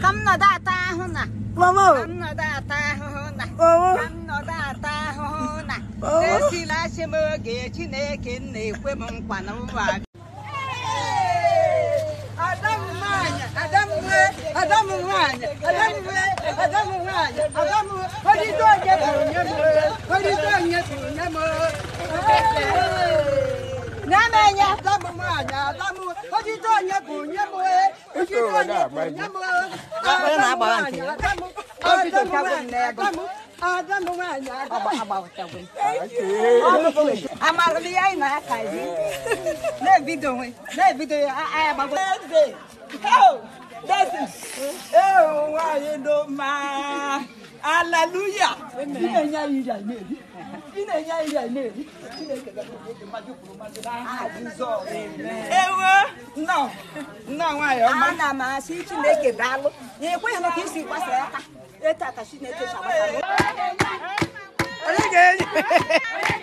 卡诺达达哄呐，沃沃。卡诺达达哄哄呐，沃沃。卡诺达达哄哄呐，这是那些摩羯去那个那个会蒙罐的哇。哎，阿达木嘛尼，阿达木，阿达木嘛尼，阿达木，阿达木嘛尼，阿达木，快点钻进去，尼木，快点钻进去，尼木。哎，哪门尼？达木嘛尼，达木，快点钻进去，尼木。amarụlụ ya anyị na-akazi na-ebido nwe na-ebido ya aya gbagbo eze ee nwaanyị dị mma Hallelujah. Amen. Ah, Ewe nnọọ nnọọ nwanyị ọma. Ana m asị Chineke daalụ. Ekweghị m ka isi kwasa ya aka. Etata Chineke shabata. Onye ga-enye?